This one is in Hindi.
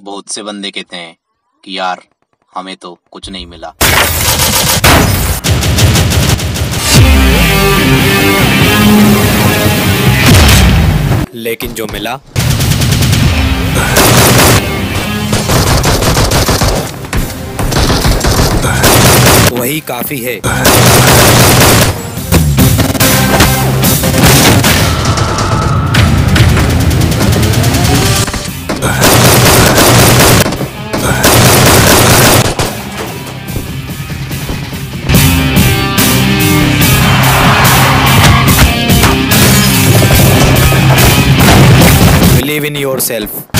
बहुत से बंदे कहते हैं कि यार, हमें तो कुछ नहीं मिला। लेकिन जो मिला, वही काफ़ी है। Believe in yourself.